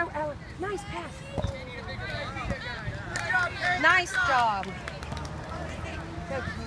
Go, Ella, nice pass. Nice job. Good.